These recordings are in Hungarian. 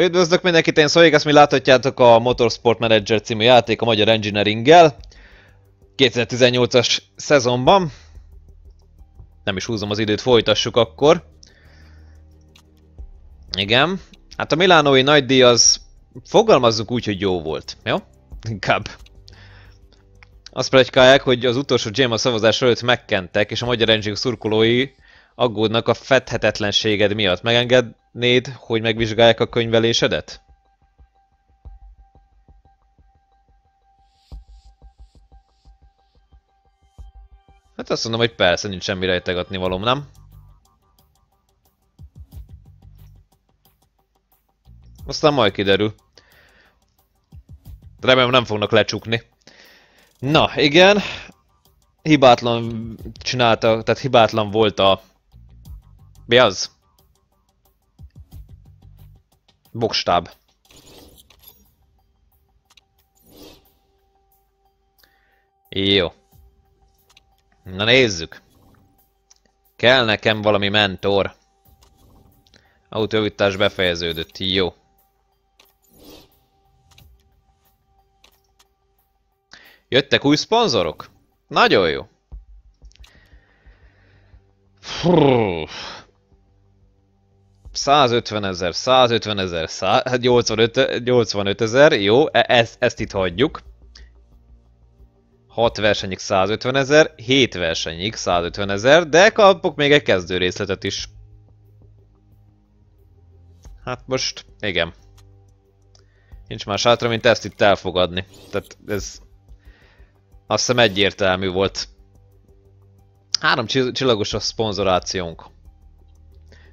Üdvözlök mindenkit, én Szóik, ezt mi láthatjátok a Motorsport Manager című játék a Magyar Engineering-gel 2018-as szezonban. Nem is húzom az időt, folytassuk akkor. Igen. Hát a Milánói nagydíj az fogalmazzuk úgy, hogy jó volt, jó? Inkább. Azt plegykálják, hogy az utolsó GM a szavazás előtt megkentek, és a Magyar Engineering szurkolói aggódnak a fedhetetlenséged miatt. Megengednéd, hogy megvizsgálják a könyvelésedet? Hát azt mondom, hogy persze, nincs semmi rejtegatni valóm, nem? Aztán majd kiderül. Remélem nem fognak lecsukni. Na, igen. Hibátlan csinálta, tehát hibátlan volt a mi az? Bokstáb. Jó. Na nézzük. Kell nekem valami mentor. Autóvitás befejeződött. Jó. Jöttek új szponzorok? Nagyon jó. Furr. 150 ezer, 150 ezer, 85, 85 ezer, jó, e ezt, ezt itt hagyjuk. 6 versenyig 150 ezer, 7 versenyig 150 ezer, de kapok még egy kezdő részletet is. Hát most, igen. Nincs más hátra, mint ezt itt elfogadni. Tehát ez azt hiszem egyértelmű volt. Három csillagos a szponzorációnk.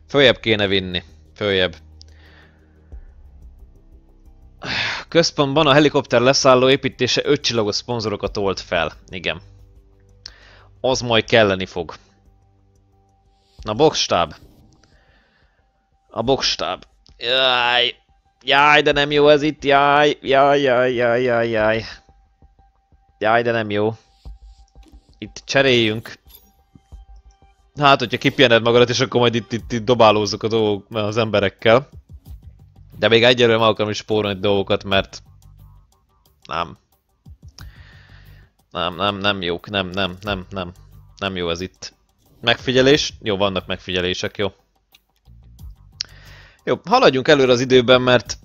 Följebb kéne vinni. Följebb. Központban a helikopter leszálló építése öt csillagos szponzorokat tolt fel. Igen. Az majd kelleni fog. Na, boxstáb. A boxstáb. Jaj. Jaj, de nem jó ez itt, jaj. Jaj, jaj, jaj, jaj, jaj. Jaj, de nem jó. Itt cseréljünk. Hát, hogyha kipihened magadat, és akkor majd itt, itt, itt dobálózzuk a dolgok az emberekkel. De még egyelőre meg akarom is spórolni dolgokat, mert... Nem. Nem, nem, nem jók, nem, nem, nem, nem. Nem jó ez itt. Megfigyelés? Jó, vannak megfigyelések, jó. Jó, haladjunk előre az időben, mert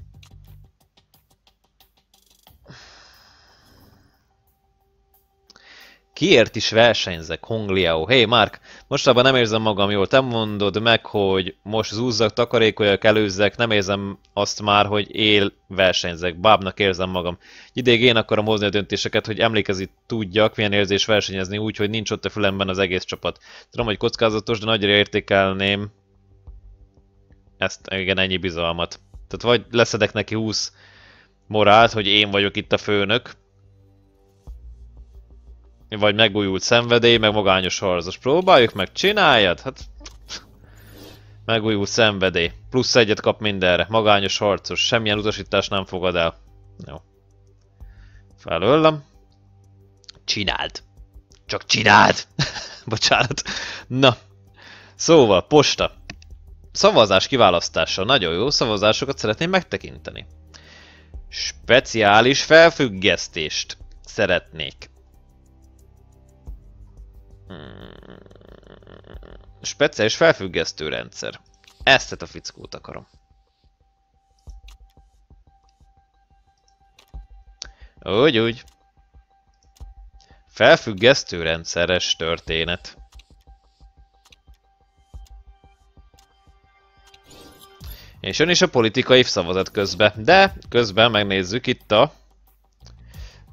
Kiért is versenyzek, Hong Liao? Hé, hey, Mark, mostában nem érzem magam jól. Te mondod meg, hogy most zúzzak, takarékoljak, előzzek, nem érzem azt már, hogy él versenyzek. Bábnak érzem magam. Ideig én akarom hozni a döntéseket, hogy emlékezni tudjak, milyen érzés versenyezni úgy, hogy nincs ott a fülemben az egész csapat. Tudom, hogy kockázatos, de nagyra értékelném ezt, igen, ennyi bizalmat. Tehát vagy leszedek neki 20 morált, hogy én vagyok itt a főnök, vagy megújult szenvedély, meg magányos harcos. Próbáljuk meg, csináljad? Hát... Megújult szenvedély. Plusz egyet kap mindenre. Magányos harcos. Semmilyen utasítás nem fogad el. Jó. Felöllem. Csináld. Csak csináld! Bocsánat. Na. Szóval, posta. Szavazás kiválasztása. Nagyon jó. Szavazásokat szeretném megtekinteni. Speciális felfüggesztést szeretnék. Speciális felfüggesztő rendszer. Ezt a fickót akarom. Úgy, úgy. Felfüggesztő rendszeres történet. És jön is a politikai szavazat közbe. De közben megnézzük itt a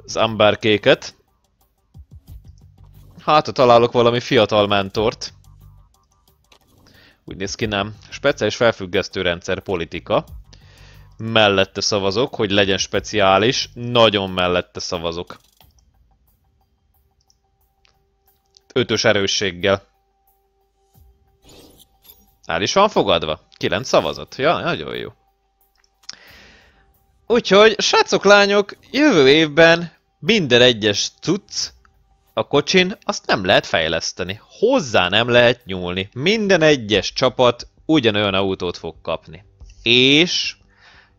az ambárkéket. Hát, ha találok valami fiatal mentort. Úgy néz ki nem. Speciális felfüggesztő rendszer politika. Mellette szavazok, hogy legyen speciális. Nagyon mellette szavazok. Ötös erősséggel. El is van fogadva. Kilenc szavazat. Ja, nagyon jó. Úgyhogy, srácok, lányok, jövő évben minden egyes cucc a kocsin azt nem lehet fejleszteni. Hozzá nem lehet nyúlni. Minden egyes csapat ugyanolyan autót fog kapni. És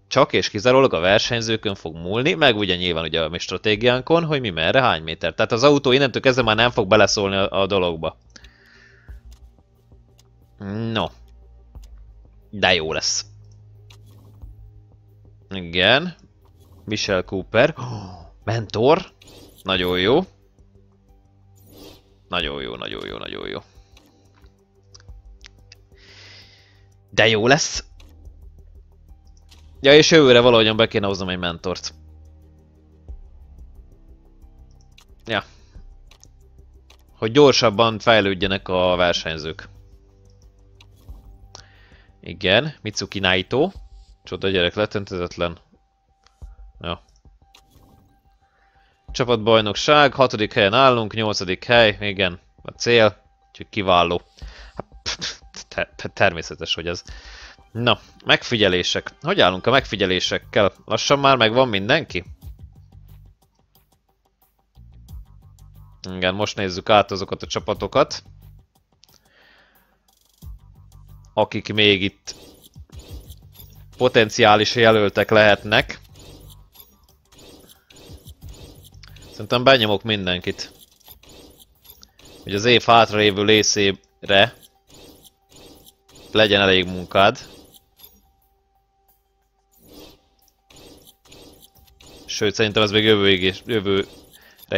csak és kizárólag a versenyzőkön fog múlni, meg ugye nyilván ugye a mi stratégiánkon, hogy mi merre, hány méter. Tehát az autó innentől kezdve már nem fog beleszólni a, a dologba. No. De jó lesz. Igen. Michel Cooper. Oh, mentor. Nagyon jó. Nagyon jó, nagyon jó, nagyon jó. De jó lesz. Ja, és jövőre valahogyan be kéne hoznom egy mentort. Ja. Hogy gyorsabban fejlődjenek a versenyzők. Igen, Mitsuki Naito. Csoda gyerek, letentetetlen. Ja. Csapatbajnokság, hatodik helyen állunk, nyolcadik hely, igen, a cél, úgyhogy kiváló. Hát, természetes, hogy ez. Na, megfigyelések. Hogy állunk a megfigyelésekkel? Lassan már megvan mindenki? Igen, most nézzük át azokat a csapatokat. Akik még itt potenciális jelöltek lehetnek. Szerintem benyomok mindenkit. Hogy az év hátralévő részére legyen elég munkád. Sőt, szerintem ez még jövőig is, jövőre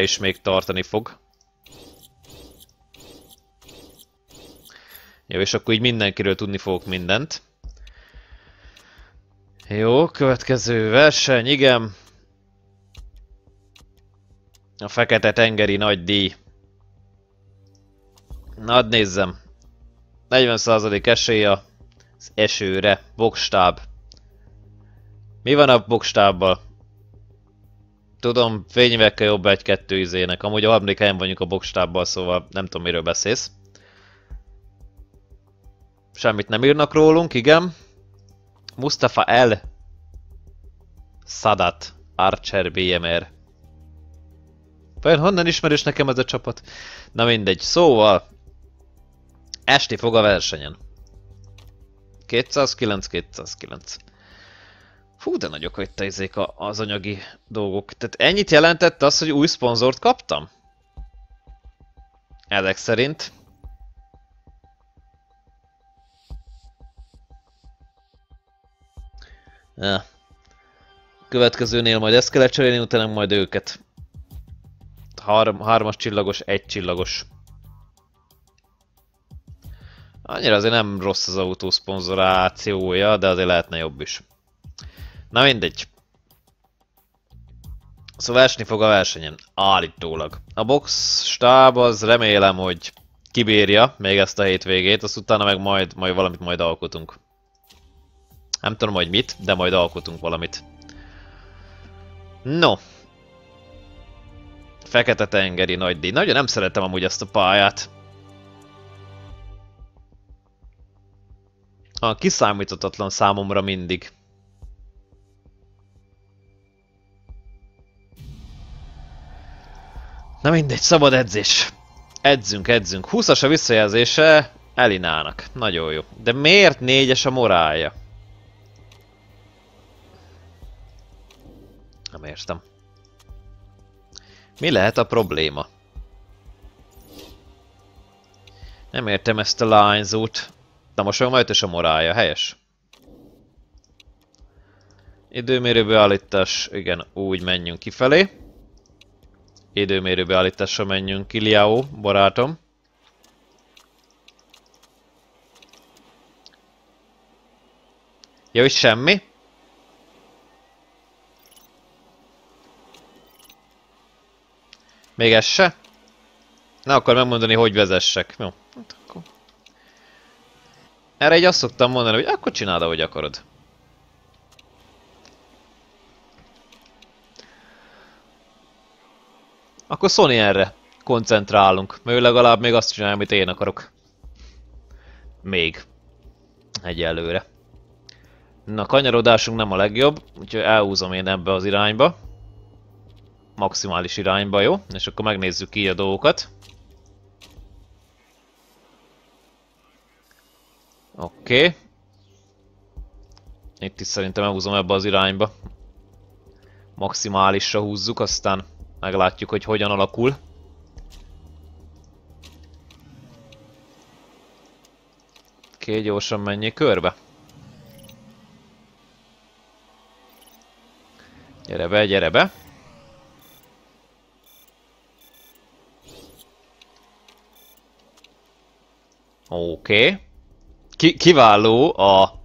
is még tartani fog. Jó, és akkor így mindenkiről tudni fogok mindent. Jó, következő verseny, igen. A fekete tengeri nagy díj. Na, add nézzem. 40% esély az esőre. Bokstáb. Mi van a bokstábbal? Tudom, fényévekkel jobb egy-kettő izének. Amúgy a harmadik helyen vagyunk a bokstábbal, szóval nem tudom miről beszélsz. Semmit nem írnak rólunk, igen. Mustafa El. Sadat. Archer BMR. Vajon honnan ismerős nekem ez a csapat? Na mindegy, szóval... Esti fog a versenyen. 209-209. Fú, de nagyok hogy te izék az anyagi dolgok. Tehát ennyit jelentett az, hogy új szponzort kaptam? Ezek szerint. Ja. Következőnél majd ezt kell cserélni, utána majd őket. Három, hármas csillagos, egy csillagos. Annyira azért nem rossz az autó szponzorációja, de azért lehetne jobb is. Na mindegy. Szóval esni fog a versenyen. Állítólag. A box stáb az remélem, hogy kibírja még ezt a hétvégét, azt utána meg majd, majd valamit majd alkotunk. Nem tudom hogy mit, de majd alkotunk valamit. No. Fekete tengeri nagy díj. Nagyon nem szeretem amúgy ezt a pályát. A kiszámíthatatlan számomra mindig. Na mindegy, szabad edzés. Edzünk, edzünk. 20-as a visszajelzése Elinának. Nagyon jó. De miért 4-es a morálja? Nem értem. Mi lehet a probléma? Nem értem ezt a lányzót. Na most meg majd a morálja, helyes. Időmérő beállítás, igen, úgy menjünk kifelé. Időmérő beállításra menjünk ki, Liao, barátom. Ja, hogy semmi? Még ez se? Ne akar megmondani, hogy vezessek. Jó. Hát akkor. Erre egy azt szoktam mondani, hogy akkor csináld, ahogy akarod. Akkor Sony erre koncentrálunk, mert legalább még azt csinálja, amit én akarok. Még. Egyelőre. Na, kanyarodásunk nem a legjobb, úgyhogy elhúzom én ebbe az irányba maximális irányba, jó? És akkor megnézzük ki a dolgokat. Oké. Okay. Itt is szerintem elhúzom ebbe az irányba. Maximálisra húzzuk, aztán meglátjuk, hogy hogyan alakul. Oké, okay, gyorsan menjél körbe. Gyere be, gyere be. Oké. Okay. Ki kiváló a,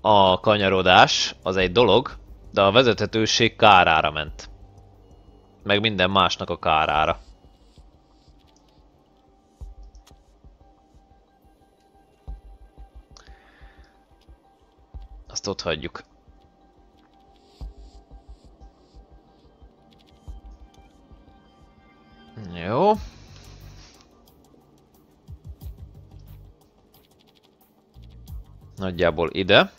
a kanyarodás, az egy dolog, de a vezethetőség kárára ment. Meg minden másnak a kárára. Azt ott hagyjuk. Jó. Nagyjából ide.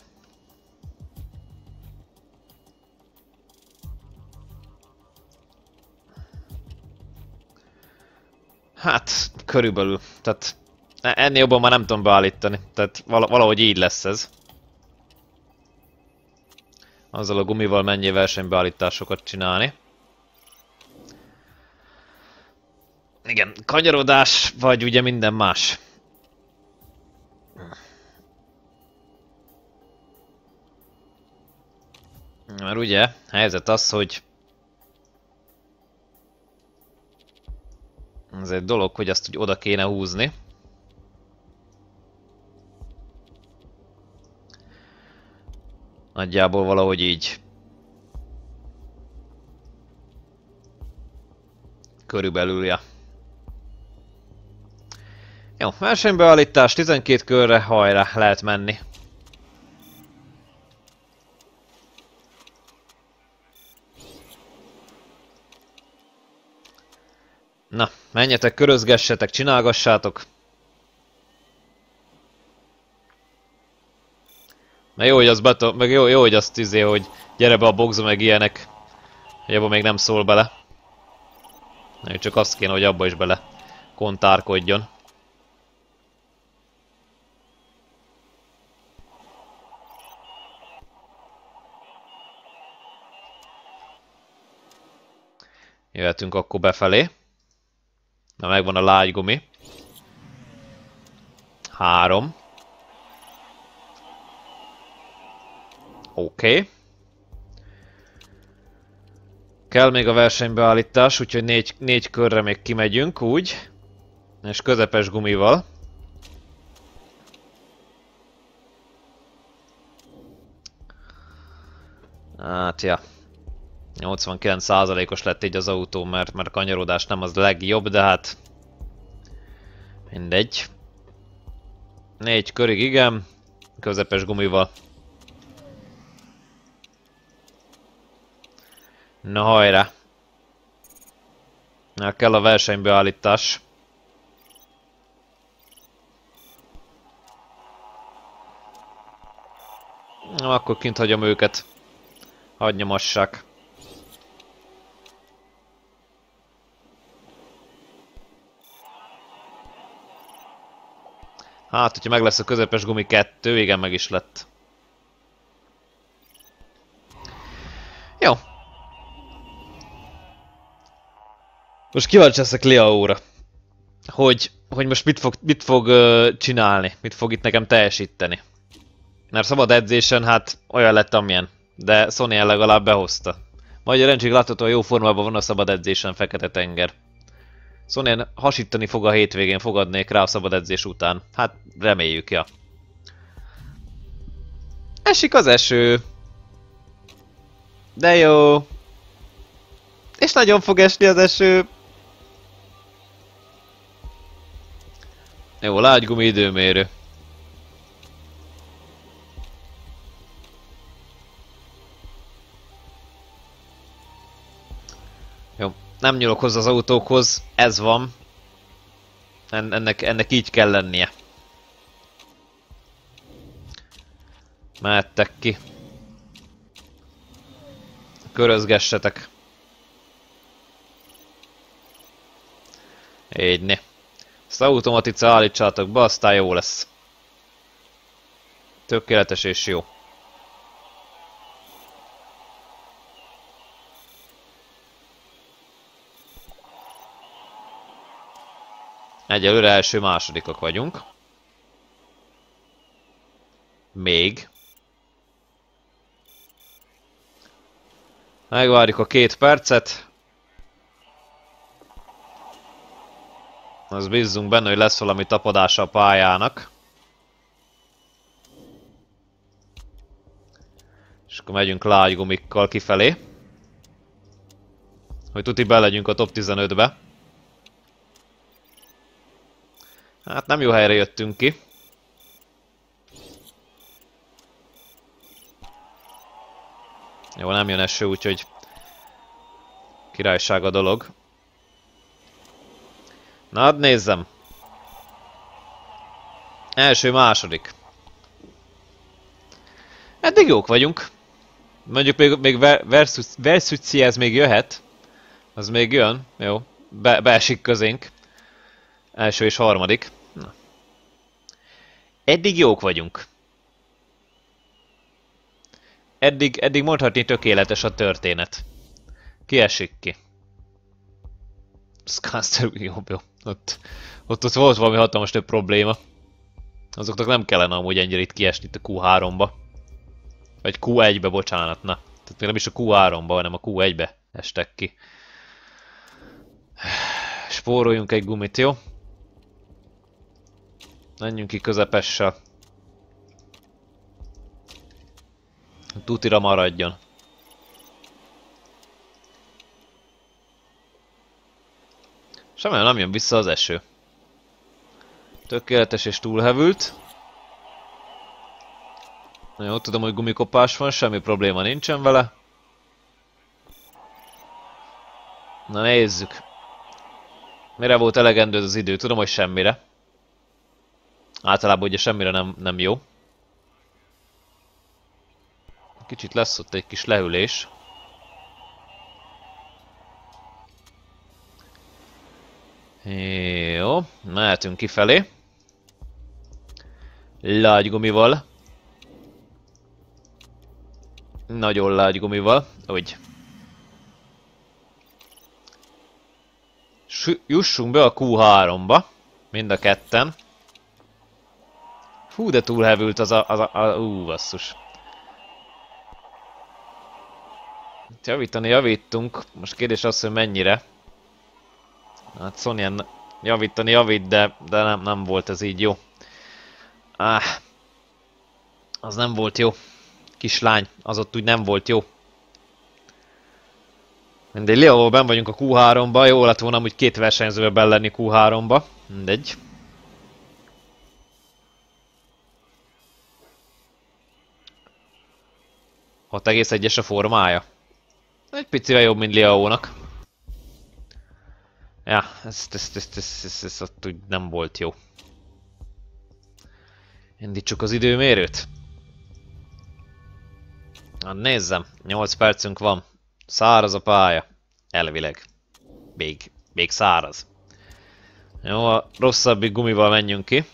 Hát, körülbelül. Tehát ennél jobban már nem tudom beállítani. Tehát valahogy így lesz ez. Azzal a gumival mennyi versenybeállításokat csinálni. Igen, kanyarodás, vagy ugye minden más. Mert ugye, helyzet az, hogy ez egy dolog, hogy azt úgy oda kéne húzni. Nagyjából valahogy így. Körülbelül, ja. Jó, versenybeállítás, 12 körre, hajrá, lehet menni. Na, menjetek, körözgessetek, csinálgassátok. Meg jó, hogy az beto meg jó, jó, hogy azt izé, hogy gyere be a boxba, meg ilyenek. Hogy abba még nem szól bele. Na, csak azt kéne, hogy abba is bele kontárkodjon. Jöhetünk akkor befelé. Na megvan a lágy gumi. Három. Oké. Okay. Kell még a versenybeállítás, úgyhogy négy, négy körre még kimegyünk, úgy. És közepes gumival. Hát, ja. 89%-os lett így az autó, mert, mert a kanyarodás nem az legjobb, de hát... Mindegy. Négy körig igen, közepes gumival. Na hajrá! Na kell a versenybeállítás. Na, akkor kint hagyom őket. Hadd nyomassák. Hát, hogyha meg lesz a közepes gumi 2, igen, meg is lett. Jó. Most kíváncsi leszek Leaóra. Hogy, hogy most mit fog, mit fog csinálni, mit fog itt nekem teljesíteni. Mert szabad edzésen, hát olyan lett amilyen. De Sony legalább behozta. Majd a rendség látható, jó formában van a szabad edzésen Fekete Szóval hasítani fog a hétvégén, fogadnék rá a szabad edzés után. Hát reméljük, ja. Esik az eső. De jó. És nagyon fog esni az eső. Jó, lágygumi időmérő. Nem nyúlok hozzá az autókhoz, ez van. Ennek, ennek így kell lennie. Mehettek ki. Körözgessetek. Égyni. Ezt automatice állítsátok be, aztán jó lesz. Tökéletes és jó. Egyelőre első-másodikak vagyunk. Még. Megvárjuk a két percet. Az bízzunk benne, hogy lesz valami tapadása a pályának. És akkor megyünk lágygumikkal kifelé. Hogy tuti belegyünk a top 15-be. Hát nem jó helyre jöttünk ki. Jó, nem jön eső, úgyhogy királyság a dolog. Na, hát nézzem. Első, második. Eddig jók vagyunk. Mondjuk még, még Versus, ez még jöhet. Az még jön. Jó. Be, beesik közénk. Első és harmadik. Na. Eddig jók vagyunk. Eddig, eddig mondhatni tökéletes a történet. Ki esik ki? Scaster jobb, jó. Ott, ott, ott volt valami hatalmas több probléma. Azoknak nem kellene amúgy ennyire itt kiesni itt a Q3-ba. Vagy Q1-be, bocsánat, na. Tehát még nem is a Q3-ba, hanem a Q1-be estek ki. Spóroljunk egy gumit, jó? Menjünk ki közepessel. Tutira maradjon. Semmi nem jön vissza az eső. Tökéletes és túlhevült. Na jó, tudom, hogy gumikopás van, semmi probléma nincsen vele. Na nézzük. Mire volt elegendő az idő? Tudom, hogy semmire. Általában ugye semmire nem, nem jó. Kicsit lesz ott egy kis lehűlés. Jó, mehetünk kifelé. Lágy gumival. Nagyon lágy gumival, úgy. Jussunk be a Q3-ba, mind a ketten. Hú, de túlhevült az a... Az a, a ú, basszus. Javítani javítunk, most kérdés az, hogy mennyire. Hát Sonyan javítani javít, de, de nem, nem volt ez így jó. Ah, az nem volt jó. Kislány, az ott úgy nem volt jó. Mindegy, ben vagyunk a Q3-ba, jó lett volna hogy két versenyzővel lenni Q3-ba. Mindegy. Hat egész egyes a formája. Egy picivel jobb, mint Leónak. Ja, ez, ez, ez, ez, ez, ez ott úgy nem volt jó. Indítsuk az időmérőt. Na nézzem, 8 percünk van. Száraz a pálya. Elvileg. Még, még száraz. Jó, a rosszabbik gumival menjünk ki.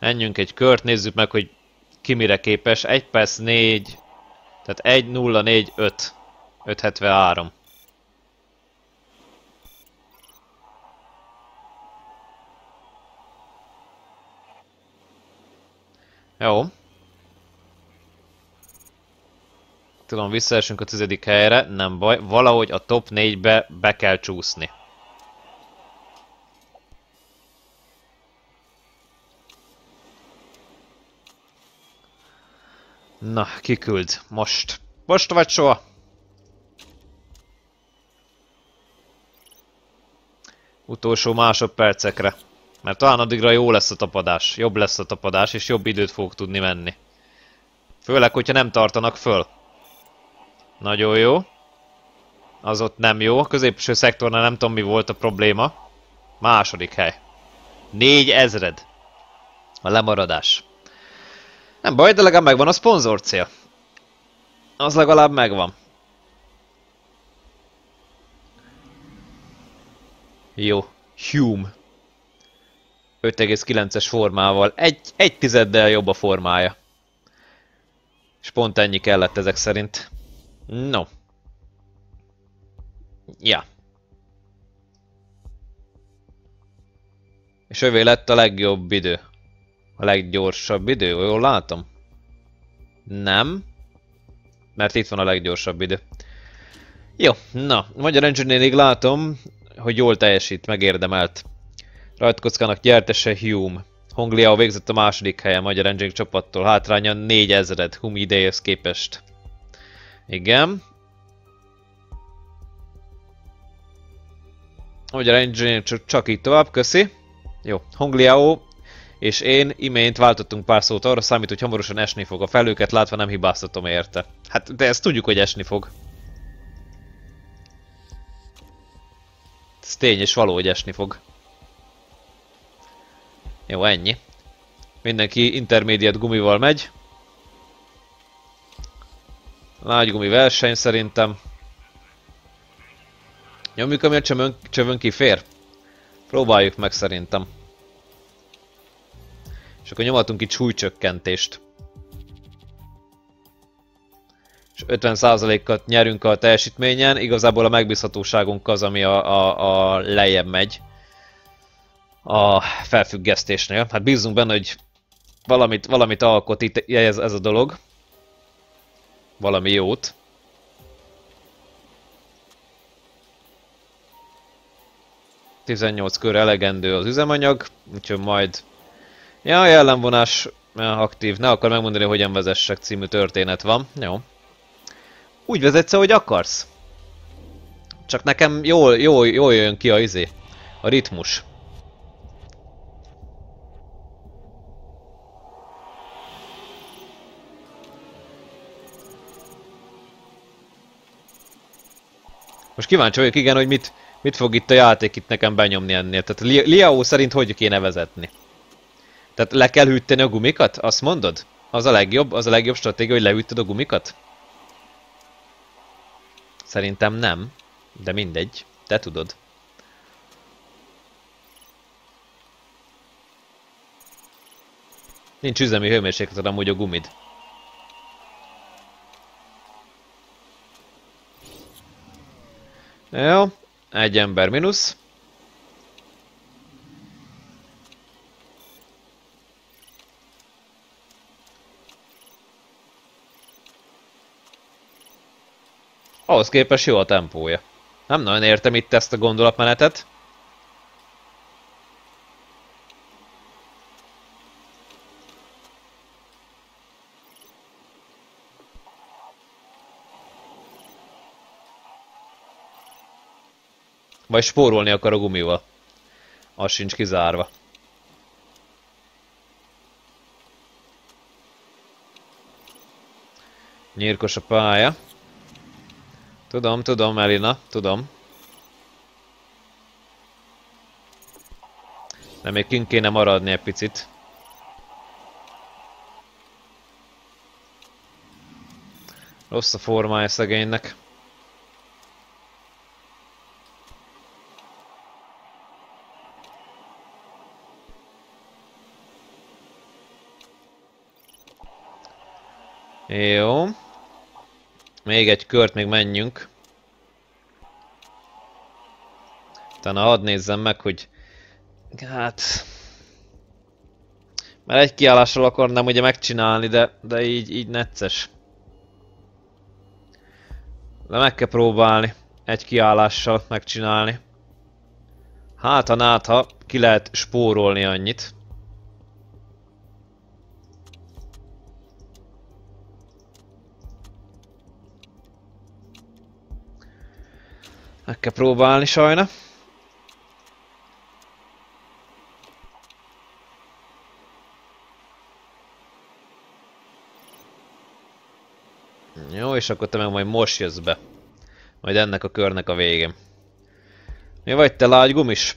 Menjünk egy kört, nézzük meg, hogy ki mire képes. 1 perc 4, tehát 1 0 4 5. 573. Jó. Tudom, visszaesünk a tizedik helyre, nem baj. Valahogy a top 4-be be kell csúszni. Na, kiküld. Most. Most vagy soha? Utolsó másodpercekre. Mert talán addigra jó lesz a tapadás. Jobb lesz a tapadás, és jobb időt fogok tudni menni. Főleg, hogyha nem tartanak föl. Nagyon jó. Az ott nem jó. A középső szektornál nem tudom mi volt a probléma. Második hely. Négy ezred. A lemaradás. Nem baj, de legalább megvan a szponzor cél. Az legalább megvan. Jó. Hume. 5,9-es formával. Egy, egy tizeddel jobb a formája. És pont ennyi kellett ezek szerint. No. Ja. És övé lett a legjobb idő. A leggyorsabb idő, jól látom? Nem. Mert itt van a leggyorsabb idő. Jó, na, Magyar Engineering látom, hogy jól teljesít, megérdemelt. Rajtkockának gyertese Hume. Hongliao végzett a második helyen Magyar Engineering csapattól, hátránya 4000 Hume idejéhez képest. Igen. Magyar Engineering csak így tovább, köszi. Jó, Hongliao és én imént váltottunk pár szót arra számít, hogy hamarosan esni fog. A felőket látva nem hibáztatom érte. Hát, de ezt tudjuk, hogy esni fog. Ez tény és való, hogy esni fog. Jó, ennyi. Mindenki intermédiát gumival megy. Lágy gumi verseny szerintem. Nyomjuk, ami a csövön, csövön kifér. Próbáljuk meg szerintem. És akkor nyomatunk itt súlycsökkentést. És 50%-at nyerünk a teljesítményen, igazából a megbízhatóságunk az, ami a, a, a lejjebb megy. A felfüggesztésnél. Hát bízunk benne, hogy valamit, valamit alkot itt ez, ez a dolog. Valami jót. Tizennyolc kör elegendő az üzemanyag, úgyhogy majd Ja, jellemvonás aktív. Ne akar megmondani, hogy hogyan vezessek című történet van. Jó. Úgy vezetsz, hogy akarsz. Csak nekem jól, jól, jól jön ki a izé. A ritmus. Most kíváncsi vagyok igen, hogy mit, mit fog itt a játék itt nekem benyomni ennél. Tehát Liao szerint hogy kéne vezetni? Tehát le kell hűteni a gumikat? Azt mondod? Az a legjobb, az a legjobb stratégia, hogy lehűtöd a gumikat? Szerintem nem, de mindegy, te tudod. Nincs üzemi hőmérsékleted amúgy a gumid. Jó, egy ember mínusz. Ahhoz képest jó a tempója. Nem nagyon értem itt ezt a gondolatmenetet. Vagy spórolni akar a gumival. Az sincs kizárva. Nyírkos a pálya. Tudom, tudom, Elina, tudom. De még kint kéne maradni egy picit. Rossz a formája szegénynek. Jó. Még egy kört még menjünk. Utána hadd nézzem meg, hogy... Hát... Mert egy kiállással akarnám ugye megcsinálni, de, de így, így necces. De meg kell próbálni egy kiállással megcsinálni. Hát, ha hát, ki lehet spórolni annyit. Meg kell próbálni sajna. Jó, és akkor te meg majd most jössz be. Majd ennek a körnek a végén. Mi vagy te lágygumis?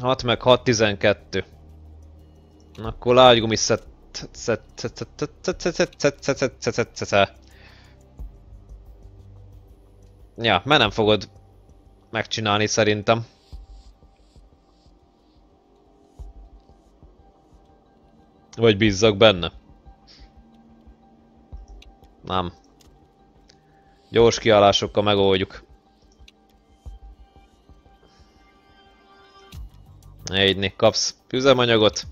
6 meg 6, 12. Akkor lágygumis szett... Ja, mert nem fogod megcsinálni szerintem. Vagy bízzak benne? Nem. Gyors kiállásokkal megoldjuk. Négyni, kapsz üzemanyagot.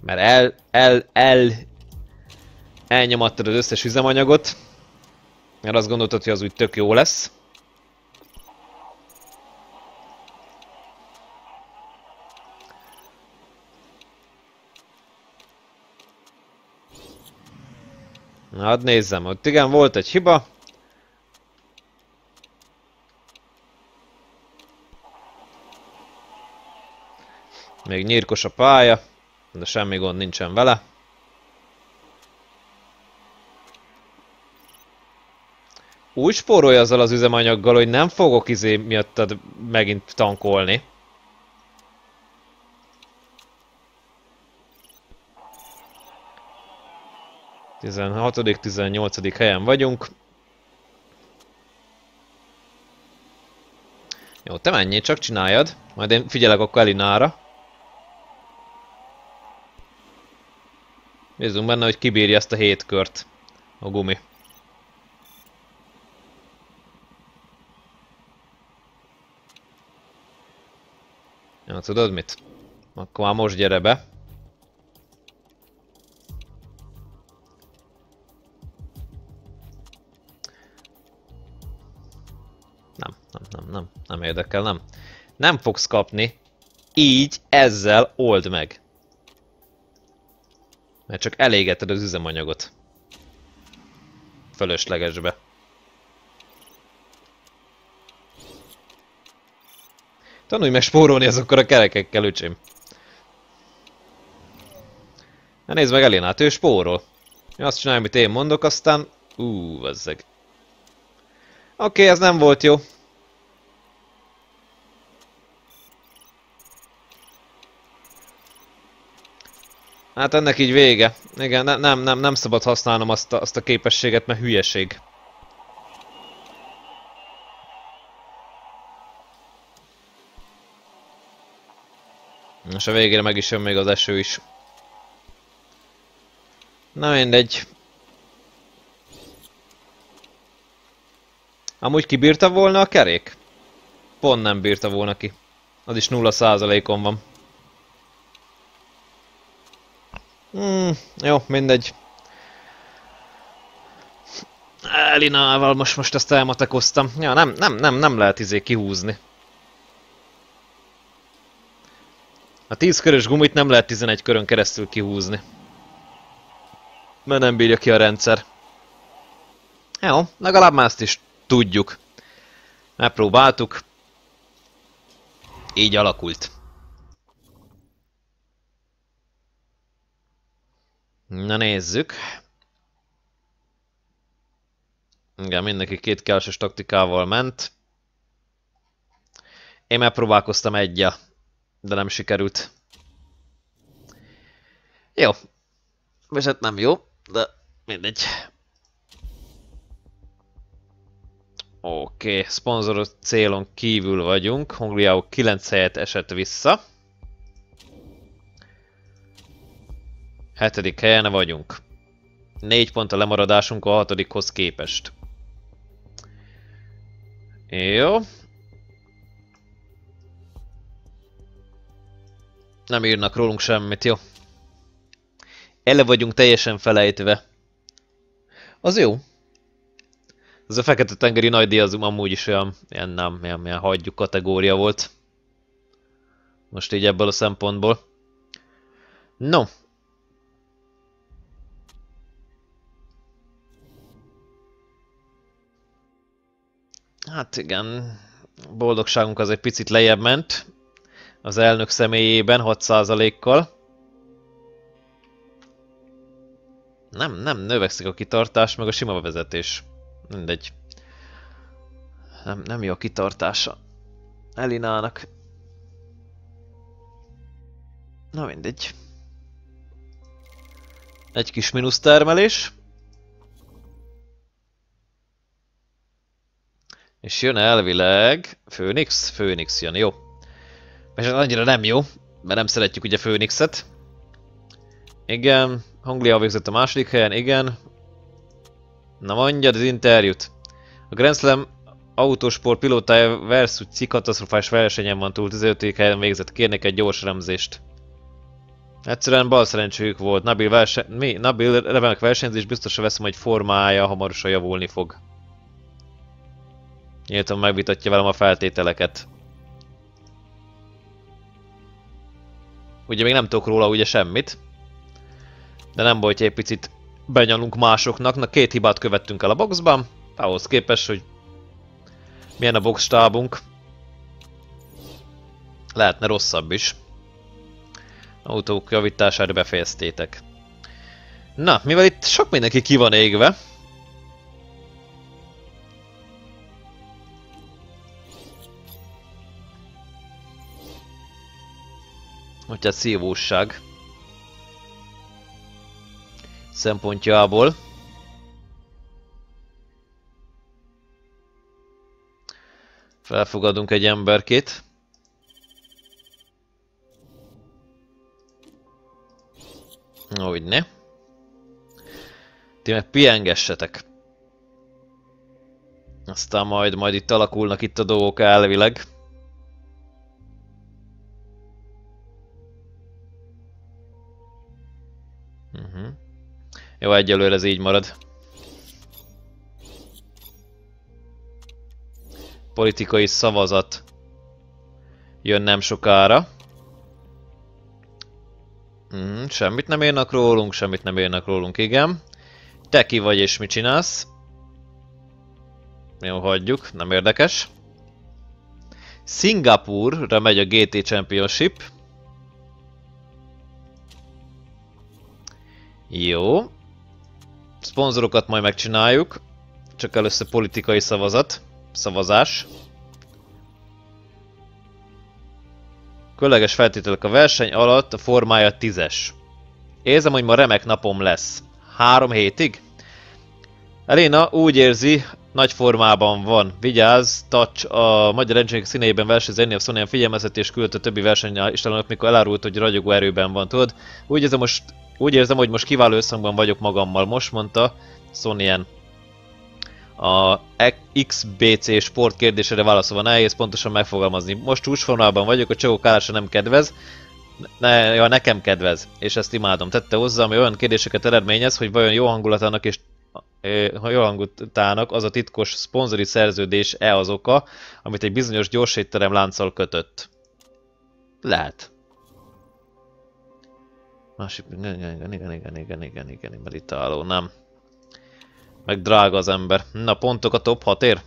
Mert el, el, el... Elnyomattad az összes üzemanyagot. Mert azt gondoltad, hogy az úgy tök jó lesz. Na, hadd nézzem, ott igen, volt egy hiba. Még nyírkos a pálya, de semmi gond nincsen vele. Úgy spórolj azzal az üzemanyaggal, hogy nem fogok izé miattad megint tankolni. 16.-18. helyen vagyunk. Jó, te menjél, csak csináljad. Majd én figyelek akkor Elinára. Nézzünk benne, hogy kibírja ezt a hét kört. A gumi. Ja, tudod mit? Akkor már most gyere be. Érdekel, nem. Nem fogsz kapni. Így, ezzel old meg. Mert csak elégeted az üzemanyagot. Fölöslegesbe. Tanulj meg spórolni azokkal a kerekekkel, öcsém. Na nézd meg Elinát, ő spórol. Ő azt csinálja, amit én mondok, aztán... Ú, vezzeg. Oké, okay, ez nem volt jó. Hát ennek így vége. Igen, ne, nem, nem, nem szabad használnom azt a, azt a képességet, mert hülyeség. És a végére meg is jön még az eső is. Na mindegy. Amúgy kibírta volna a kerék? Pont nem bírta volna ki. Az is 0%-on van. Hmm, jó, mindegy. Elinával most, most ezt elmatekoztam. Ja, nem, nem, nem, nem lehet izé kihúzni. A 10 körös gumit nem lehet 11 körön keresztül kihúzni. Mert nem bírja ki a rendszer. Jó, legalább már ezt is tudjuk. Megpróbáltuk. Így alakult. Na nézzük. Igen, mindenki két kereses taktikával ment. Én megpróbálkoztam egyja, de nem sikerült. Jó. Vagy hát nem jó, de mindegy. Oké, okay. szponzoros célon kívül vagyunk. Hungriáó 9 helyet esett vissza. Hetedik helyen vagyunk. Négy pont a lemaradásunk a hatodikhoz képest. Jó. Nem írnak rólunk semmit, jó. Ele vagyunk teljesen felejtve. Az jó. Ez a Fekete-tengeri nagy az amúgy is olyan, ilyen nem, ilyen, ilyen hagyjuk kategória volt. Most így ebből a szempontból. No, Hát igen, boldogságunk az egy picit lejjebb ment. Az elnök személyében 6%-kal. Nem, nem növekszik a kitartás, meg a sima vezetés. Mindegy. Nem, nem jó a kitartása. Elinának. Na mindegy. Egy kis mínusz termelés. És jön elvileg... Phoenix? Phoenix jön, jó. És ez annyira nem jó, mert nem szeretjük ugye Phoenixet. Igen, Anglia végzett a második helyen, igen. Na mondjad az interjút. A Grand Slam Autosport pilótája versus katasztrofás versenyen van túl 15. helyen végzett. Kérnék egy gyors remzést. Egyszerűen bal szerencséjük volt. Nabil, verse... Mi? Nabil remek versenyzés, biztosan veszem, hogy formája hamarosan javulni fog. Nyíltan megvitatja velem a feltételeket. Ugye még nem tudok róla ugye semmit. De nem baj, hogy egy picit benyalunk másoknak. Na két hibát követtünk el a boxban. Ahhoz képest, hogy milyen a box stábunk. Lehetne rosszabb is. Autók javítására befejeztétek. Na, mivel itt sok mindenki ki van égve, Hogyha szívóság szempontjából. Felfogadunk egy emberkét. Ahogy ne. Ti meg piengessetek. Aztán majd, majd itt alakulnak itt a dolgok elvileg. Uh mhm. -huh. Jó, egyelőre ez így marad. Politikai szavazat jön nem sokára. Mm, semmit nem írnak rólunk, semmit nem írnak rólunk, igen. Te ki vagy és mit csinálsz? Jó, hagyjuk, nem érdekes. Szingapurra megy a GT Championship. Jó. Szponzorokat majd megcsináljuk. Csak először politikai szavazat. Szavazás. Különleges feltételek a verseny alatt a formája tízes. Érzem, hogy ma remek napom lesz. Három hétig? Eléna úgy érzi, nagy formában van. Vigyázz, Touch a magyar rendszerek színeiben versenyzni, a Sonyan figyelmeztetés küldött a többi versenyistának, mikor elárult, hogy ragyogó erőben van. Tudod, úgy érzem, most, úgy érzem, hogy most kiváló összhangban vagyok magammal. Most mondta Sonyan a XBC sport kérdésére válaszolva nehéz pontosan megfogalmazni. Most csúcsformában vagyok, a csogok állása nem kedvez, ne, ja, nekem kedvez, és ezt imádom. Tette hozzá, ami olyan kérdéseket eredményez, hogy vajon jó hangulatának és ha jó hangulatának az a titkos szponzori szerződés-e az oka, amit egy bizonyos gyorsétterem lánccal kötött. Lehet. Másik, igen, igen, igen, igen, igen, igen, igen, igen, meditáló, nem. Meg drága az ember. Na, pontok a top 6 ér?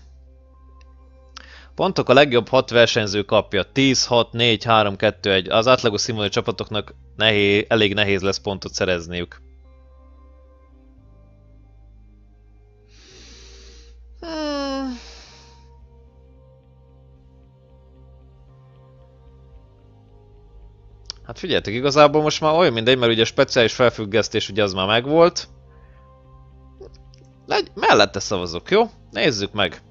Pontok a legjobb 6 versenyző kapja. 10, 6, 4, 3, 2, 1. Az átlagos színvonalú csapatoknak nehéz, elég nehéz lesz pontot szerezniük. Hát figyeljetek, igazából most már olyan mindegy, mert ugye a speciális felfüggesztés ugye az már megvolt. Legy, mellette szavazok, jó? Nézzük meg.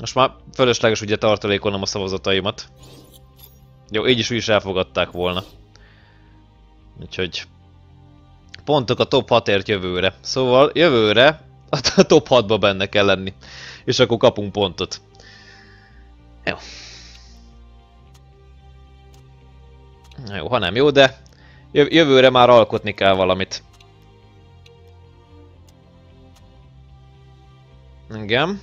Most már fölösleges ugye tartalékolnom a szavazataimat. Jó, így is úgy is elfogadták volna. Úgyhogy... Pontok a top 6-ért jövőre. Szóval jövőre a top 6-ba benne kell lenni. És akkor kapunk pontot. Jó. Jó, ha nem jó, de jövőre már alkotni kell valamit. Igen.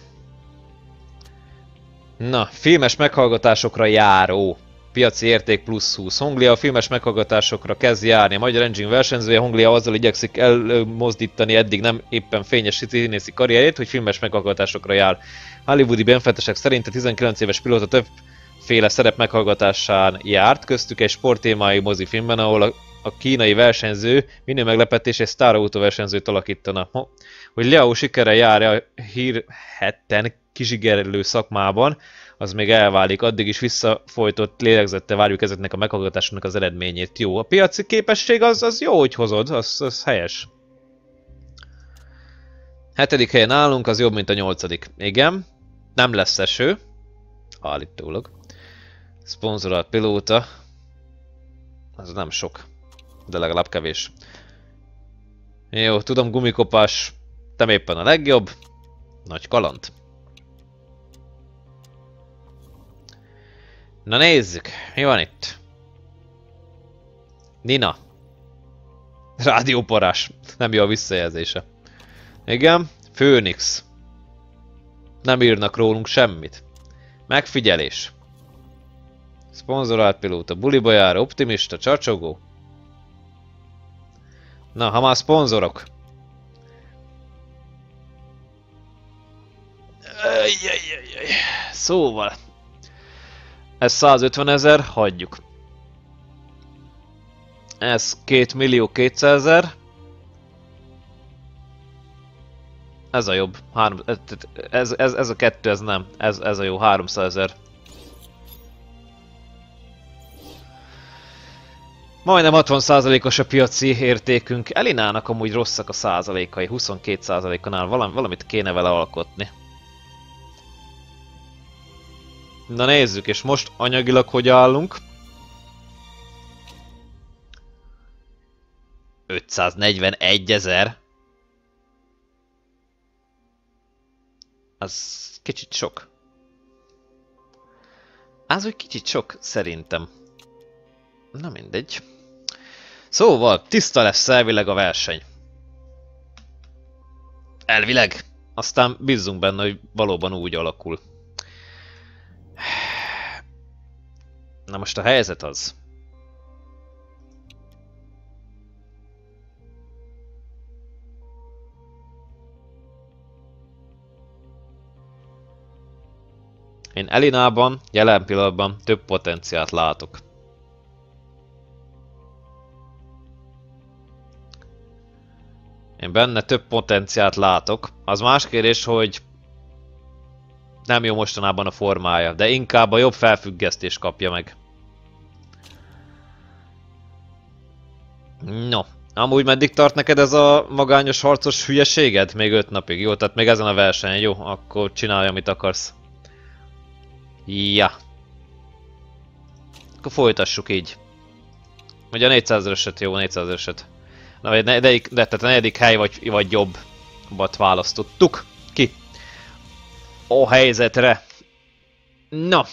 Na, filmes meghallgatásokra járó. Piaci érték plusz 20. Honglia a filmes meghallgatásokra kezd járni. A Magyar Engine versenyzője Honglia azzal igyekszik elmozdítani eddig nem éppen fényes színészi karrierét, hogy filmes meghallgatásokra jár. Hollywoodi benfetesek szerint a 19 éves pilóta többféle szerep meghallgatásán járt, köztük egy sporttémájú mozifilmben, ahol a, a kínai versenyző minél meglepetés egy sztárautó versenyzőt alakítana hogy Leo sikere jár a hírhetten kizsigerelő szakmában, az még elválik, addig is visszafolytott lélegzette várjuk ezeknek a meghallgatásoknak az eredményét. Jó, a piaci képesség az, az jó, hogy hozod, az, az helyes. Hetedik helyen állunk, az jobb, mint a nyolcadik. Igen, nem lesz eső, állítólag. Szponzorált pilóta. Az nem sok, de legalább kevés. Jó, tudom gumikopás, te éppen a legjobb. Nagy kaland. Na nézzük, mi van itt? Nina. Rádióparás. Nem jó a visszajelzése. Igen, Főnix. Nem írnak rólunk semmit. Megfigyelés. Szponzorált pilóta, buliba jár, optimista, csacsogó. Na, ha már szponzorok. Szóval. Ez 150 ezer, hagyjuk. Ez 2 millió 200 ezer. Ez a jobb. Három, ez, ez, ez a kettő, ez nem. Ez, ez a jó, 300 ezer. Majdnem 60%-os a piaci értékünk. Elinának amúgy rosszak a százalékai, 22%-nál Valam, valamit kéne vele alkotni. Na nézzük, és most anyagilag hogy állunk. 541 ezer. Az kicsit sok. Az úgy kicsit sok, szerintem. Na mindegy. Szóval, tiszta lesz elvileg a verseny. Elvileg. Aztán bízzunk benne, hogy valóban úgy alakul. Na most a helyzet az. Én Elinában jelen pillanatban több potenciált látok. Én benne több potenciált látok. Az más kérdés, hogy nem jó mostanában a formája, de inkább a jobb felfüggesztés kapja meg. No, amúgy meddig tart neked ez a magányos harcos hülyeséged? Még 5 napig, jó? Tehát még ezen a versenyen, jó? Akkor csinálj, amit akarsz. Ja. Akkor folytassuk így. Ugye a 400 eset jó, 400 eset. Na, de, de, de, tehát a negyedik hely vagy, vagy jobb. Bat választottuk. Ki? A helyzetre. Na.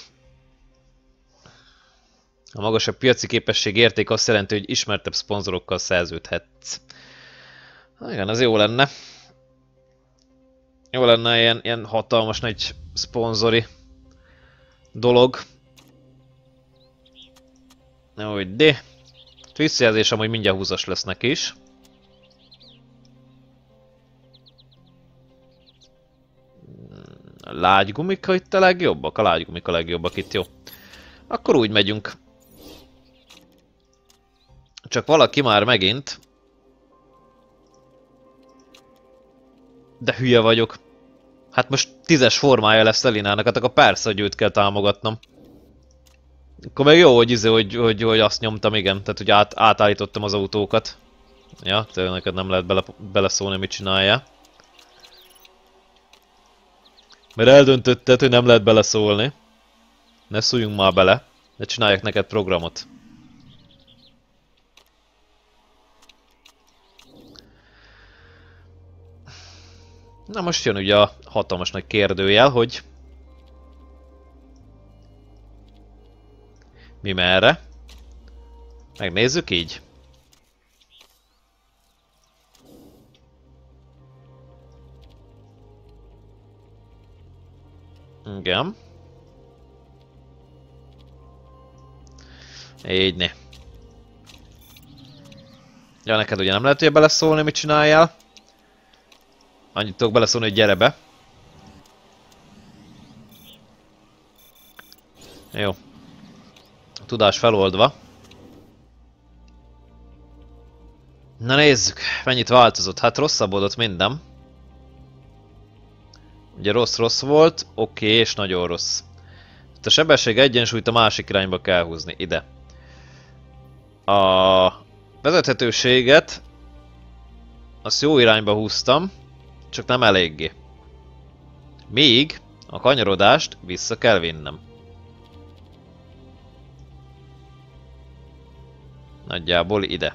A magasabb piaci képesség érték azt jelenti, hogy ismertebb szponzorokkal szerződhetsz. Na igen, az jó lenne. Jó lenne ilyen, ilyen hatalmas nagy szponzori dolog. Úgy, de. Visszajelzés amúgy mindjárt húzas lesz neki is. A lágy gumika itt a legjobbak? A lágy gumika a legjobbak itt, jó. Akkor úgy megyünk. Csak valaki már megint... De hülye vagyok. Hát most tízes formája lesz Elinának, hát akkor persze, hogy őt kell támogatnom. Akkor meg jó, hogy, izé, hogy, hogy, hogy azt nyomtam, igen. Tehát, hogy át, átállítottam az autókat. Ja, tényleg neked nem lehet bele, beleszólni, mit csinálja. Mert eldöntötted, hogy nem lehet beleszólni. Ne szóljunk már bele. De csinálják neked programot. Na most jön ugye a hatalmas nagy kérdőjel, hogy mi merre. Megnézzük így. Igen. Így ne. Ja, neked ugye nem lehet ugye beleszólni, mit csináljál. Annyit tudok beleszólni, hogy gyere be. Jó. Tudás feloldva. Na nézzük, mennyit változott. Hát rosszabbodott minden. Ugye rossz-rossz volt, oké, és nagyon rossz. Itt a sebesség egyensúlyt a másik irányba kell húzni, ide. A vezethetőséget azt jó irányba húztam, csak nem eléggé. Még a kanyarodást vissza kell vinnem. Nagyjából ide.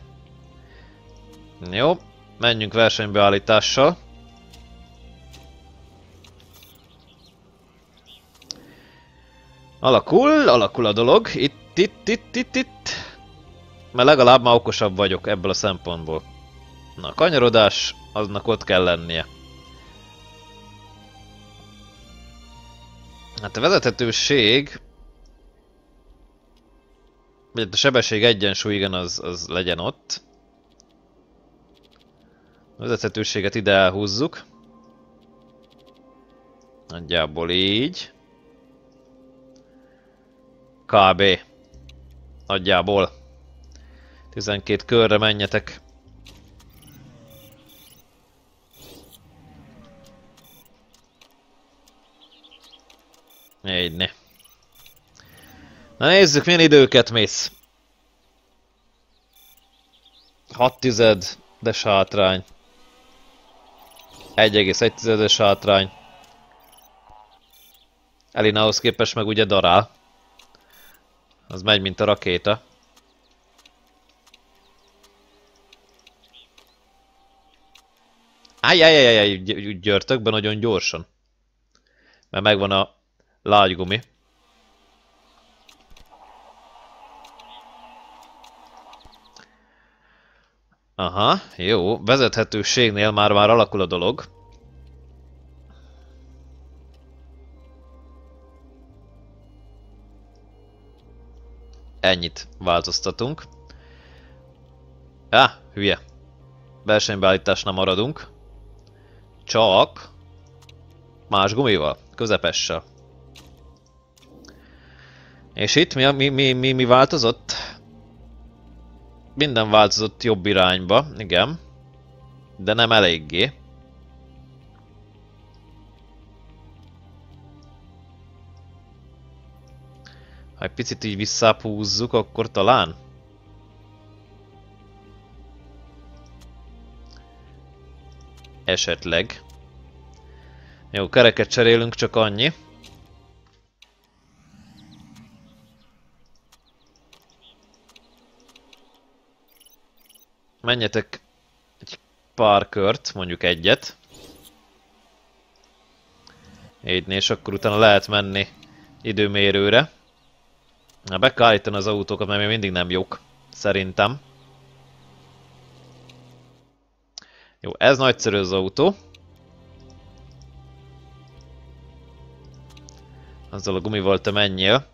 Jó, menjünk versenybeállítással. Alakul, alakul a dolog. Itt, itt, itt, itt, itt. Mert legalább már okosabb vagyok ebből a szempontból. Na, a kanyarodás, aznak ott kell lennie. Hát a vezethetőség... Vagy a sebesség egyensúly, igen, az, az legyen ott. A vezethetőséget ide elhúzzuk. Nagyjából így. KB. Nagyjából. 12 körre menjetek. Így ne. Na nézzük, milyen időket mész. 6 tized, de sátrány. 1,1 tizedes hátrány. Elinához képest meg ugye darál. Az megy, mint a rakéta. Ájjájjájjáj, györtök be nagyon gyorsan. Mert megvan a lágygumi. Aha, jó. Vezethetőségnél már már alakul a dolog. Ennyit változtatunk. Ah, hülye. Versenybeállításnál maradunk. Csak más gumival, közepessel. És itt mi, mi, mi, mi, mi változott? Minden változott jobb irányba, igen. De nem eléggé. Ha egy picit így visszapúzzuk, akkor talán? Esetleg. Jó, kereket cserélünk, csak annyi. Menjetek egy pár kört, mondjuk egyet. Így, és akkor utána lehet menni időmérőre. Na, be kell állítani az autókat, mert még mindig nem jók. Szerintem. Jó, ez nagyszerű az autó. Azzal a gumival te menjél.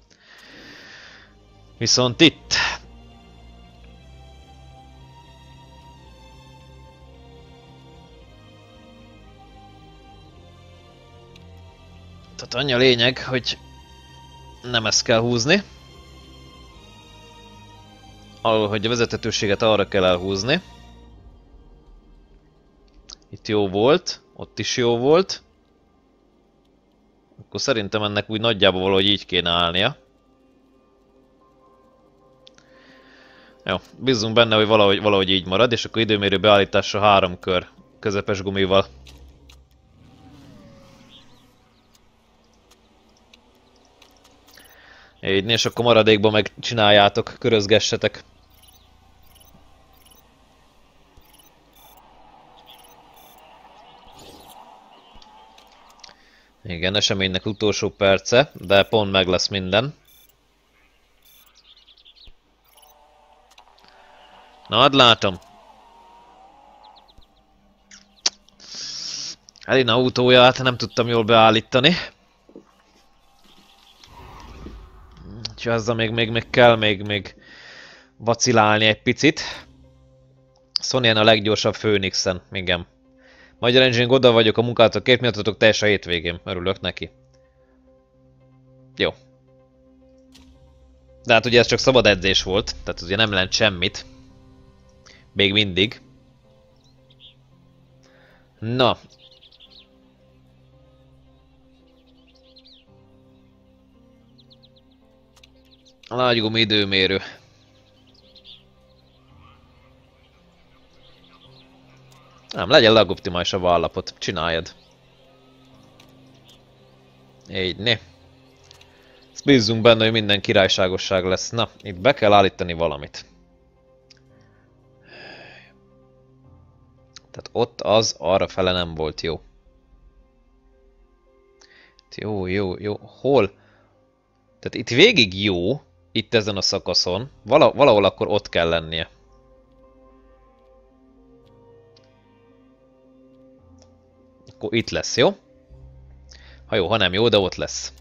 Viszont itt Tehát annyi a lényeg, hogy nem ezt kell húzni. Hogy a vezethetőséget arra kell elhúzni. Itt jó volt, ott is jó volt. Akkor szerintem ennek úgy nagyjából valahogy így kéne állnia. Jó, bízunk benne, hogy valahogy, valahogy így marad, és akkor időmérő beállításra három kör közepes gumival. Így, és akkor maradékban meg csináljátok, körözgessetek. Igen, eseménynek utolsó perce, de pont meg lesz minden. Na, ad látom. Elina autóját nem tudtam jól beállítani. Úgyhogy azzal még, még, még kell még, még vacilálni egy picit. Sonyan a leggyorsabb Phoenixen, igen. Magyar Engine oda vagyok a munkálatok két miattatok teljes a hétvégén. Örülök neki. Jó. De hát ugye ez csak szabad edzés volt, tehát ugye nem lent semmit. Még mindig. Na, A lágygumi időmérő. Nem, legyen legoptimálisabb állapot. Csináljad. Így, né. Ezt bízzunk benne, hogy minden királyságosság lesz. Na, itt be kell állítani valamit. Tehát ott az arra fele nem volt jó. Jó, jó, jó. Hol? Tehát itt végig jó, itt ezen a szakaszon. Vala, valahol akkor ott kell lennie. Akkor itt lesz, jó? Ha jó, ha nem jó, de ott lesz.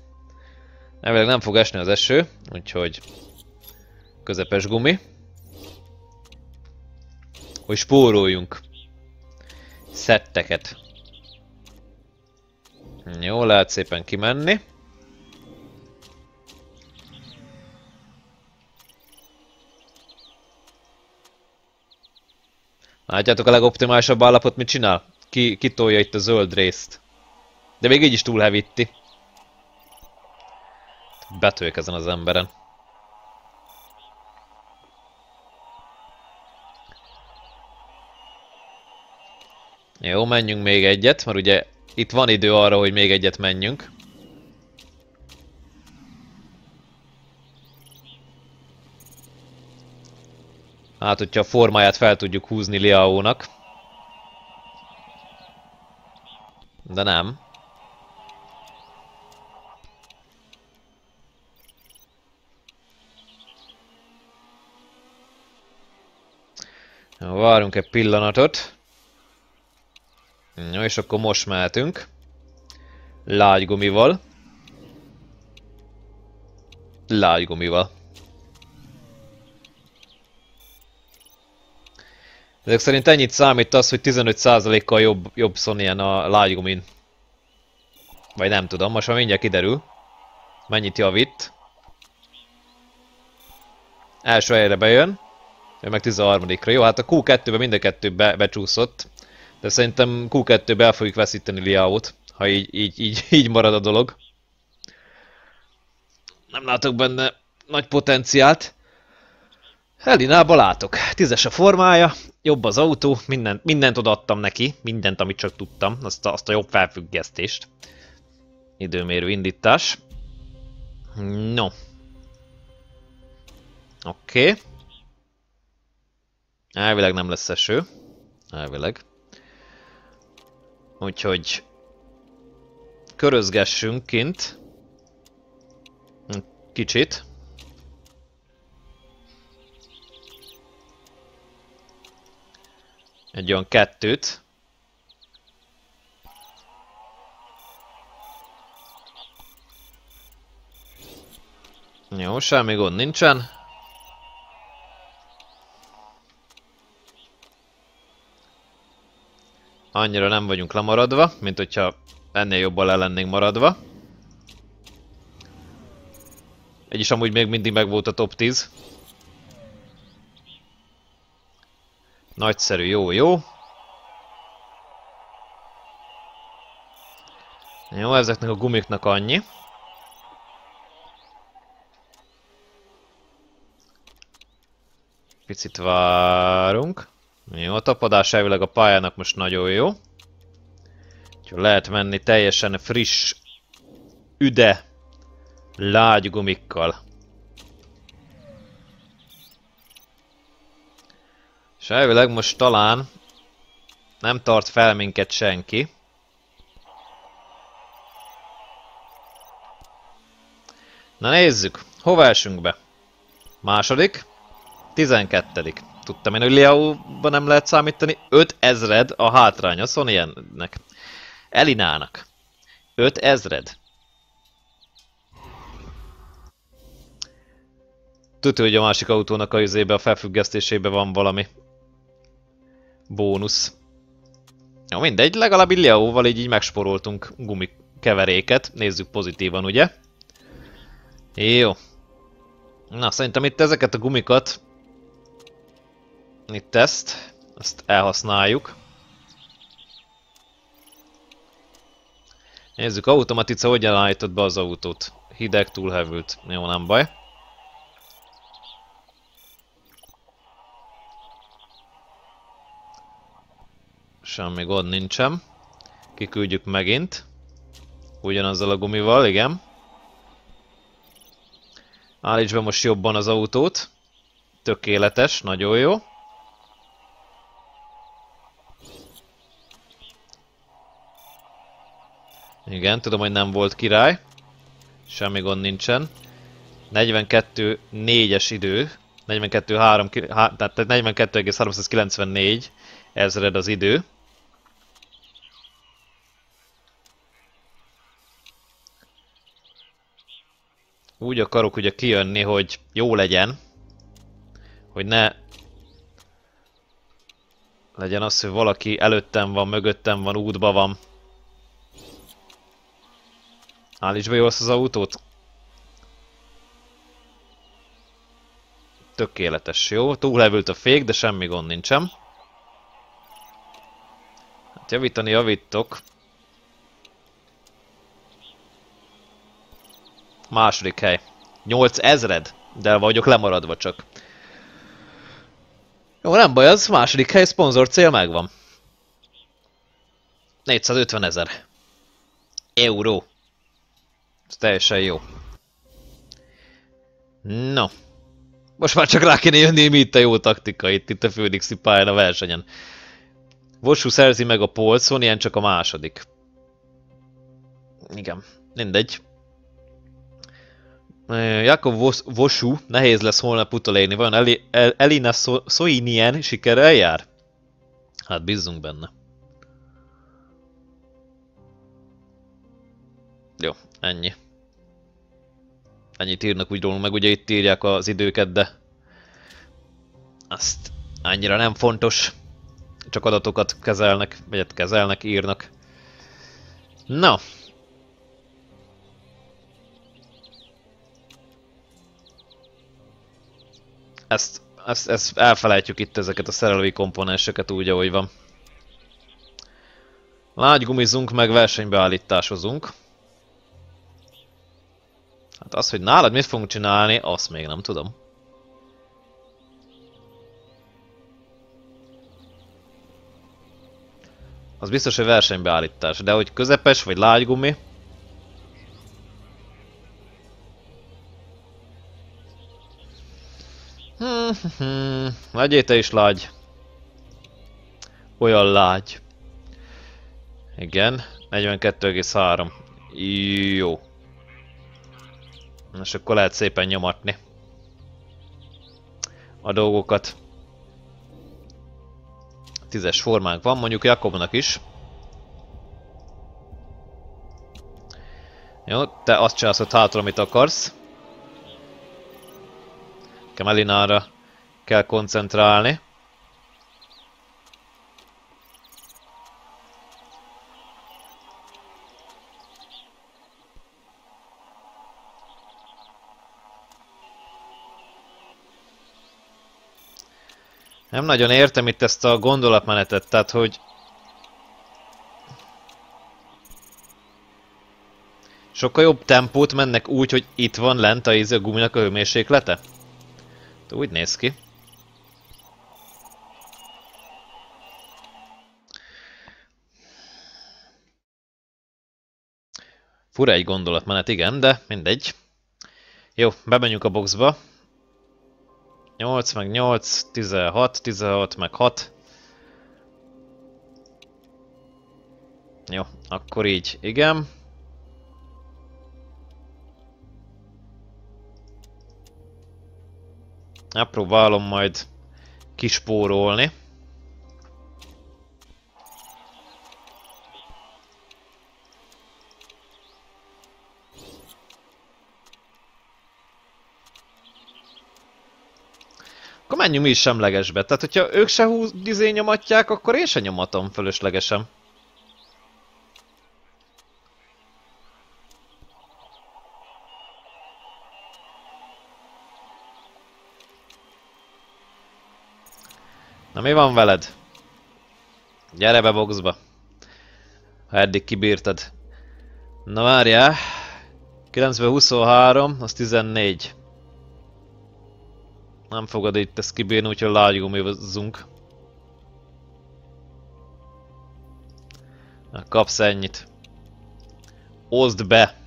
Elvileg nem fog esni az eső, úgyhogy közepes gumi. Hogy spóroljunk szetteket. Jó, lehet szépen kimenni. Látjátok a legoptimálisabb állapot mit csinál? Ki, kitolja itt a zöld részt. De még így is túl hevitti. Betöljük ezen az emberen. Jó, menjünk még egyet, mert ugye itt van idő arra, hogy még egyet menjünk. Hát, hogyha a formáját fel tudjuk húzni Liaónak. De nem. Várunk egy pillanatot. Jó, és akkor most mehetünk. Lágygumival. Lágygumival. Ezek szerint ennyit számít az, hogy 15%-kal jobb, jobb Sonyen a lágygumin. Vagy nem tudom, most már mindjárt kiderül. Mennyit javít. Első helyre bejön. Ő meg 13-ra. Jó, hát a Q2-be mind a kettő be, becsúszott. De szerintem Q2-be el fogjuk veszíteni Liao-t, ha így, így, így, így marad a dolog. Nem látok benne nagy potenciált. Elinába látok. Tízes a formája, jobb az autó, minden, mindent odaadtam neki, mindent, amit csak tudtam, azt a, azt a jobb felfüggesztést. Időmérő indítás. No. Oké. Okay. Elvileg nem lesz eső. Elvileg. Úgyhogy körözgessünk kint. Kicsit. Egy olyan kettőt. Jó, semmi gond nincsen. Annyira nem vagyunk lemaradva, mint hogyha ennél jobban le lennénk maradva. Egy is amúgy még mindig meg volt a top 10. Nagyszerű, jó, jó. Jó, ezeknek a gumiknak annyi. Picit várunk. Jó, a tapadás elvileg a pályának most nagyon jó. Úgyhogy lehet menni teljesen friss, üde, lágy gumikkal. És elvileg most talán nem tart fel minket senki. Na nézzük, hova esünk be? Második, tizenkettedik. Tudtam én, hogy Liao-ban nem lehet számítani. 5000 a hátránya Sonyennek. Elinának. 5000. Tudja, hogy a másik autónak a izébe, a felfüggesztésébe van valami bónusz. Jó, mindegy, legalább Liao-val így, így megsporoltunk gumikeveréket. Nézzük pozitívan, ugye? Jó. Na, szerintem itt ezeket a gumikat itt ezt, ezt elhasználjuk. Nézzük, automatice hogyan állított be az autót. Hideg, túlhevült. Jó, nem baj. Semmi gond nincsen. Kiküldjük megint. Ugyanazzal a gumival, igen. Állíts be most jobban az autót. Tökéletes, nagyon jó. Igen, tudom, hogy nem volt király. Semmi gond nincsen. 42 4-es idő. 42 3, tehát 42,394 ezred az idő. Úgy akarok ugye kijönni, hogy jó legyen. Hogy ne legyen az, hogy valaki előttem van, mögöttem van, útba van. Állíts be jó az autót. Tökéletes, jó. Túlhevült a fék, de semmi gond nincsen. Hát javítani javítok. Második hely. 8000 De el vagyok lemaradva csak. Jó, nem baj, az második hely, szponzor cél megvan. 450 ezer. Euró. Ez teljesen jó. No. Most már csak rá kéne jönni, mi itt a jó taktika itt, itt a Phoenixi pályán a versenyen. Vosu szerzi meg a polcon, ilyen csak a második. Igen, mindegy. Jakov Vos Vosu, nehéz lesz holnap utolérni. Vajon Eli El Elina so Soinien sikerrel jár? Hát bízzunk benne. Jó, ennyi. Ennyit írnak úgy rólunk, meg ugye itt írják az időket, de azt annyira nem fontos. Csak adatokat kezelnek, vagy hát kezelnek, írnak. Na, ezt, ezt, ezt elfelejtjük itt ezeket a szerelői komponenseket úgy, ahogy van. Lágygumizunk, meg versenybeállításozunk. Hát az, hogy nálad mit fogunk csinálni, azt még nem tudom. Az biztos, hogy versenybeállítás, de hogy közepes vagy lágygumi, Legyél te is lágy. Olyan lágy. Igen, 42,3. Jó. És akkor lehet szépen nyomatni a dolgokat. Tízes formánk van, mondjuk Jakobnak is. Jó, te azt csinálsz ott hátra, amit akarsz. Kemelinára kell koncentrálni. Nem nagyon értem itt ezt a gondolatmenetet, tehát hogy... Sokkal jobb tempót mennek úgy, hogy itt van lent a, a guminak a hőmérséklete? Úgy néz ki. Fura egy gondolatmenet, igen, de mindegy. Jó, bemenjünk a boxba. 8 meg 8, 16, 16 meg 6. Jó, akkor így, igen. Megpróbálom majd kispórolni. Akkor menjünk mi is semlegesbe. Tehát, hogyha ők se húz izé nyomatják, akkor én se nyomatom fölöslegesen. Na mi van veled? Gyere be boxba. Ha eddig kibírtad. Na várjál. 923, az 14. Nem fogod itt ezt kibírni, úgyhogy lágygumizzunk. Na, kapsz ennyit. Oszd be!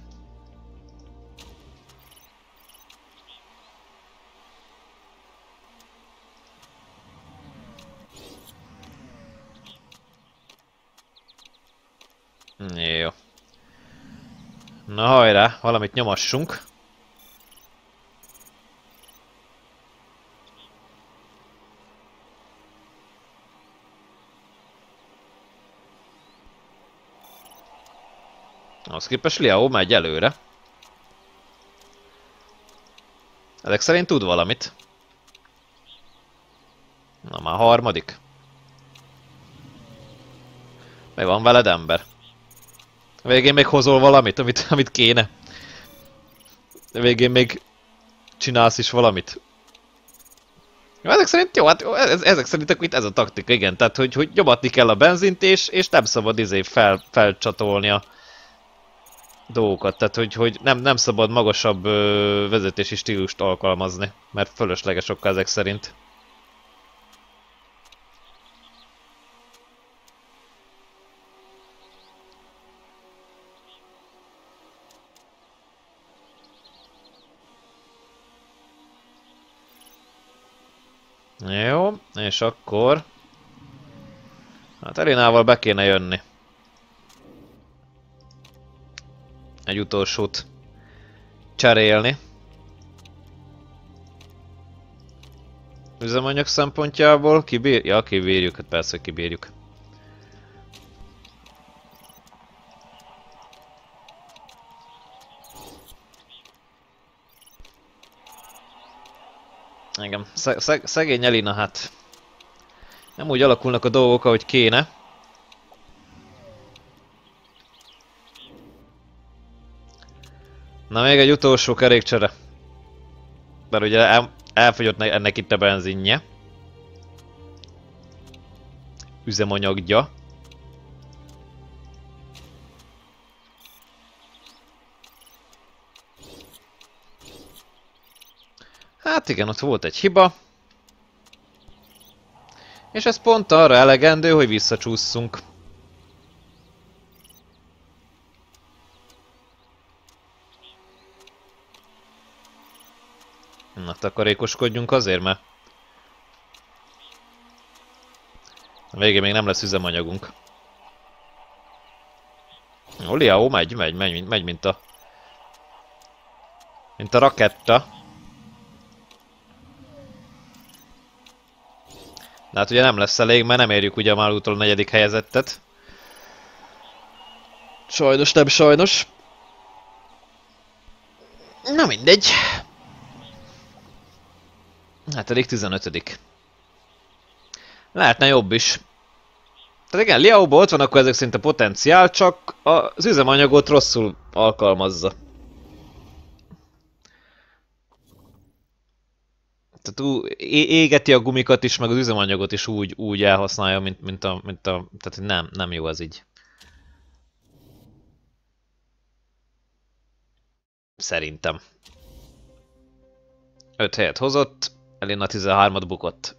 Na hajrá, valamit nyomassunk. Ahhoz képest Liao megy előre. Ezek szerint tud valamit. Na már harmadik. Mi van veled ember? A végén még hozol valamit, amit, amit kéne. A végén még csinálsz is valamit. Ezek szerint jó, hát ez, ezek szerint akkor itt ez a taktika, igen. Tehát, hogy, hogy nyomatni kell a benzint, és, és nem szabad izé fel, felcsatolni a dolgokat. Tehát, hogy, hogy nem, nem szabad magasabb ö, vezetési stílust alkalmazni, mert fölösleges sokkal ezek szerint. Jó, és akkor... Hát Elinával be kéne jönni. Egy utolsót cserélni. Üzemanyag szempontjából kibír... Ja, kibírjuk, hát persze, hogy kibírjuk. Igen, szeg szegény Elina, hát nem úgy alakulnak a dolgok, ahogy kéne. Na még egy utolsó kerékcsere. Mert ugye el, elfogyott ennek itt a benzinje. Üzemanyagja. Hát igen, ott volt egy hiba. És ez pont arra elegendő, hogy visszacsúszunk. Na, takarékoskodjunk azért, mert... A végén még nem lesz üzemanyagunk. Oliao megy, megy, megy, megy, mint a... Mint a raketta. De hát ugye nem lesz elég, mert nem érjük ugye már útól a negyedik helyezettet. Sajnos, nem sajnos. Na mindegy. Hát elég 15 Lehetne jobb is. Tehát igen, Liao-ból ott van akkor ezek szerint a potenciál, csak az üzemanyagot rosszul alkalmazza. Tehát égeti a gumikat is, meg az üzemanyagot is úgy, úgy elhasználja, mint, mint, a, mint a... Tehát nem, nem jó ez így. Szerintem. 5 helyet hozott, Elina 13-at bukott.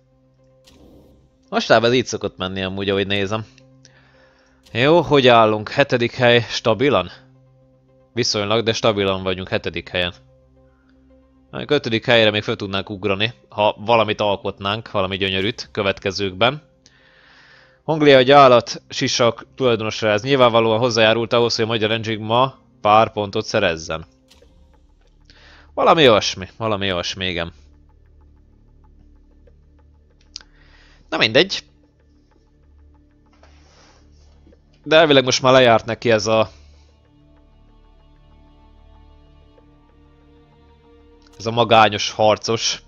Most ez így szokott menni amúgy, ahogy nézem. Jó, hogy állunk? Hetedik hely stabilan? Viszonylag, de stabilan vagyunk hetedik helyen. A ötödik helyre még fel tudnánk ugrani, ha valamit alkotnánk, valami gyönyörűt következőkben. Honglia egy állat sisak tulajdonosra ez nyilvánvalóan hozzájárult ahhoz, hogy a magyar engine ma pár pontot szerezzen. Valami olyasmi, valami olyasmi, igen. Na mindegy. De elvileg most már lejárt neki ez a Ez a magányos harcos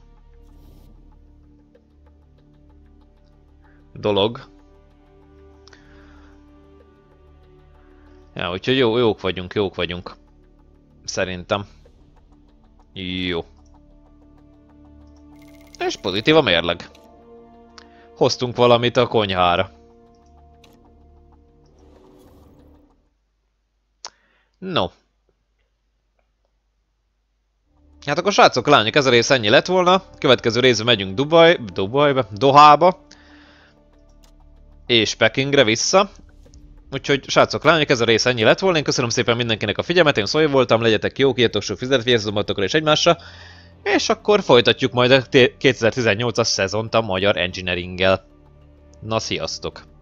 dolog. Ja, úgyhogy jó, jók vagyunk, jók vagyunk. Szerintem. Jó. És pozitív a mérleg. Hoztunk valamit a konyhára. No, Hát akkor srácok, lányok, ez a rész ennyi lett volna. Következő részben megyünk Dubaj, Dubajba, Dohába. És Pekingre vissza. Úgyhogy srácok, lányok, ez a rész ennyi lett volna. Én köszönöm szépen mindenkinek a figyelmet, én Szói voltam, legyetek jók, írtok sok fizetfényezőmatokra és egymásra. És akkor folytatjuk majd a 2018-as szezont a magyar engineering-gel. Na, sziasztok!